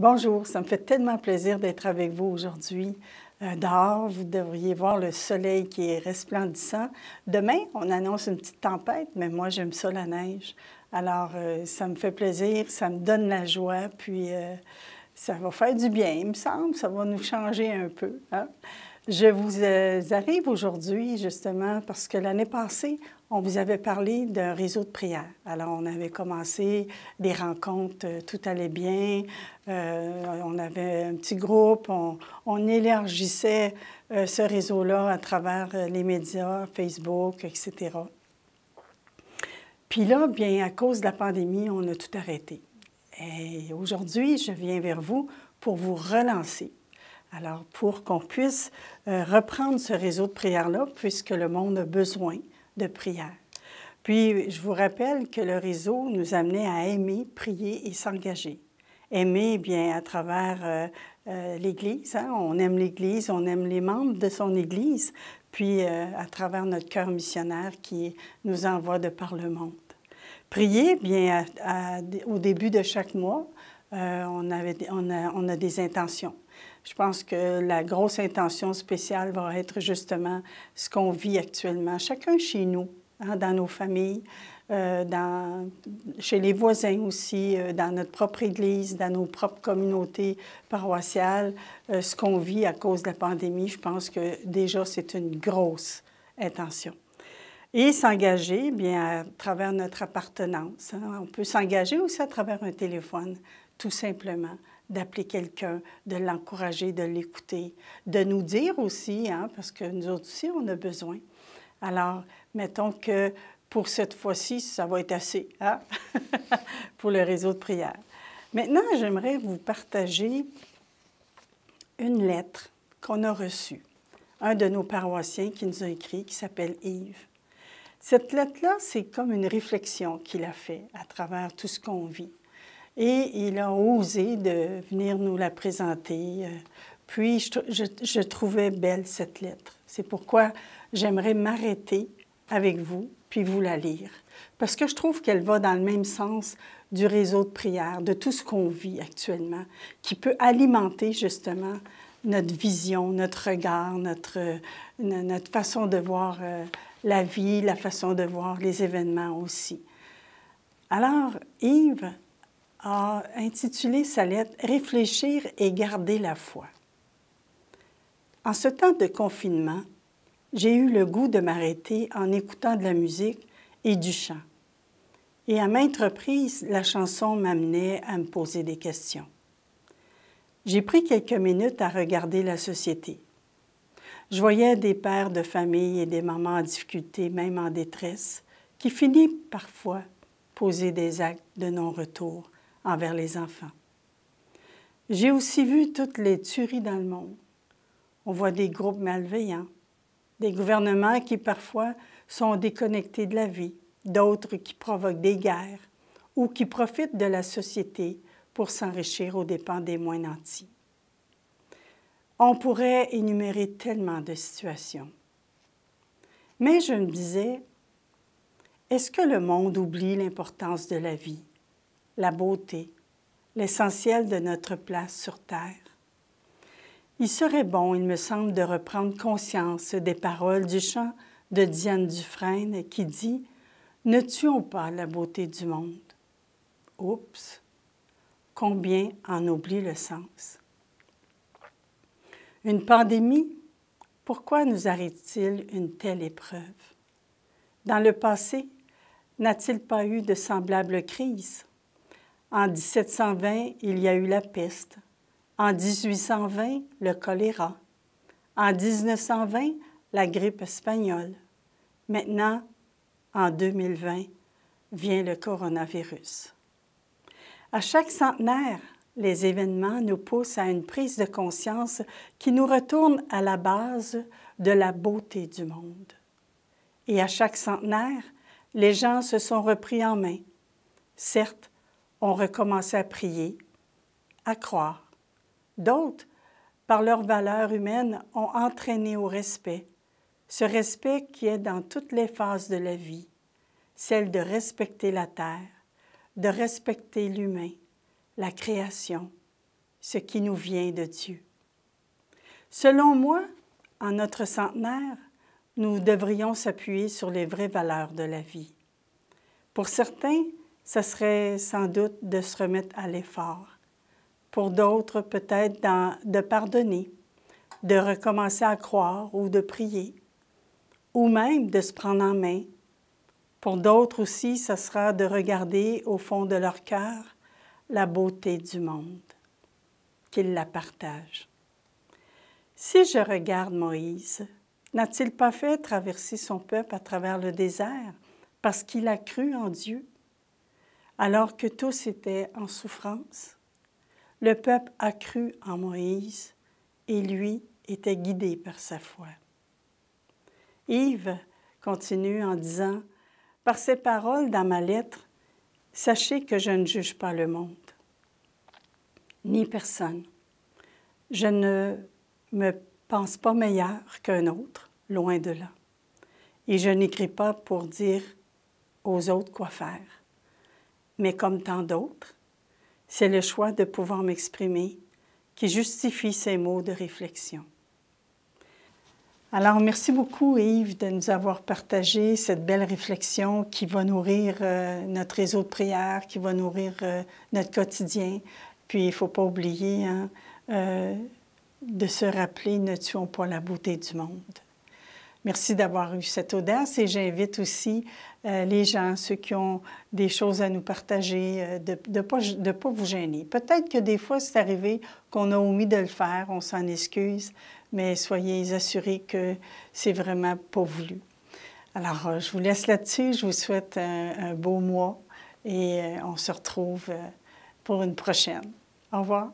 Bonjour, ça me fait tellement plaisir d'être avec vous aujourd'hui. Euh, dehors, vous devriez voir le soleil qui est resplendissant. Demain, on annonce une petite tempête, mais moi, j'aime ça, la neige. Alors, euh, ça me fait plaisir, ça me donne la joie, puis euh, ça va faire du bien, il me semble, ça va nous changer un peu. Hein. Je vous arrive aujourd'hui justement parce que l'année passée, on vous avait parlé d'un réseau de prière. Alors, on avait commencé des rencontres, euh, tout allait bien. Euh, on avait un petit groupe, on, élargissait euh, ce réseau-là à travers les médias, Facebook, etc. Puis là, bien, à cause de la pandémie, on a tout arrêté. Et aujourd'hui, je viens vers vous pour vous relancer. Alors, pour qu'on puisse reprendre ce réseau de prière-là, puisque le monde a besoin de prière. Puis, je vous rappelle que le réseau nous amenait à aimer, prier et s'engager. Aimer, bien, à travers euh, euh, l'Église. Hein? On aime l'Église, on aime les membres de son Église, puis euh, à travers notre cœur missionnaire qui nous envoie de par le monde. Prier, bien, au début de chaque mois, on, avait, on, a, on a des intentions. Je pense que la grosse intention spéciale va être justement ce qu'on vit actuellement, chacun chez nous, hein, dans nos familles, euh, chez les voisins aussi, euh, dans notre propre Église, dans nos propres communautés paroissiales, euh, ce qu'on vit à cause de la pandémie, je pense que déjà c'est une grosse intention. Et s'engager, bien, à travers notre appartenance. Hein. On peut s'engager aussi à travers un téléphone, tout simplement d'appeler quelqu'un, de l'encourager, de l'écouter, de nous dire aussi, hein, parce que nous aussi, on a besoin. Alors, mettons que pour cette fois-ci, ça va être assez hein, pour le réseau de prière. Maintenant, j'aimerais vous partager une lettre qu'on a reçue. Un de nos paroissiens qui nous a écrit, qui s'appelle Yves. Cette lettre-là, c'est comme une réflexion qu'il a fait à travers tout ce qu'on vit. Et il a osé de venir nous la présenter. Puis, je, trouvais belle cette lettre. C'est pourquoi j'aimerais m'arrêter avec vous, puis vous la lire. Parce que je trouve qu'elle va dans le même sens du réseau de prière, de tout ce qu'on vit actuellement, qui peut alimenter justement notre vision, notre regard, notre, notre façon de voir euh, la vie, la façon de voir les événements aussi. Alors, Yves a intitulé sa lettre Réfléchir et garder la foi. En ce temps de confinement, j'ai eu le goût de m'arrêter en écoutant de la musique et du chant. Et à maintes reprises, la chanson m'amenait à me poser des questions. J'ai pris quelques minutes à regarder la société. Je voyais des pères de famille et des mamans en difficulté, même en détresse, qui finissent parfois poser des actes de non-retour envers les enfants. J'ai aussi vu toutes les tueries dans le monde. On voit des groupes malveillants, des gouvernements qui parfois sont déconnectés de la vie, d'autres qui provoquent des guerres ou qui profitent de la société pour s'enrichir aux dépens des moins nantis. On pourrait énumérer tellement de situations. Mais je me disais, est-ce que le monde oublie l'importance de la vie? La beauté, l'essentiel de notre place sur Terre. Il serait bon, il me semble, de reprendre conscience des paroles du chant de Diane Dufresne qui dit Ne tuons pas la beauté du monde. Oups, combien en oublie le sens. Une pandémie, pourquoi nous arrive-t-il une telle épreuve? Dans le passé, n'a-t-il pas eu de semblables crises? En 1720, il y a eu la peste. En 1820, le choléra. En 1920, la grippe espagnole. Maintenant, en 2020, vient le coronavirus. À chaque centenaire, les événements nous poussent à une prise de conscience qui nous retourne à la base de la beauté du monde. Et à chaque centenaire, les gens se sont repris en main. Certes, ont recommencé à prier, à croire. D'autres, par leur valeur humaine, ont entraîné au respect, ce respect qui est dans toutes les phases de la vie, celle de respecter la terre, de respecter l'humain, la création, ce qui nous vient de Dieu. Selon moi, en notre centenaire, nous devrions s'appuyer sur les vraies valeurs de la vie. Pour certains, ce serait sans doute de se remettre à l'effort. Pour d'autres, peut-être de pardonner, de recommencer à croire ou de prier, ou même de se prendre en main. Pour d'autres aussi, ce sera de regarder au fond de leur cœur la beauté du monde, qu'ils la partagent. Si je regarde Moïse, n'a-t-il pas fait traverser son peuple à travers le désert parce qu'il a cru en Dieu, alors que tous étaient en souffrance? Le peuple a cru en Moïse et lui était guidé par sa foi. Yves continue en disant, Par ces paroles dans ma lettre, sachez que je ne juge pas le monde, ni personne. Je ne me pense pas meilleur qu'un autre, loin de là. Et je n'écris pas pour dire aux autres quoi faire. Mais comme tant d'autres, c'est le choix de pouvoir m'exprimer qui justifie ces mots de réflexion. Alors, merci beaucoup, Yves, de nous avoir partagé cette belle réflexion qui va nourrir euh, notre réseau de prière, qui va nourrir euh, notre quotidien. Puis, il ne faut pas oublier hein, euh, de se rappeler, ne tuons pas la beauté du monde. Merci d'avoir eu cette audace et j'invite aussi les gens, ceux qui ont des choses à nous partager, de ne pas, vous gêner. Peut-être que des fois, c'est arrivé qu'on a omis de le faire, on s'en excuse, mais soyez assurés que c'est vraiment pas voulu. Alors, euh, je vous laisse là-dessus. Je vous souhaite un, beau mois et euh, on se retrouve euh, pour une prochaine. Au revoir.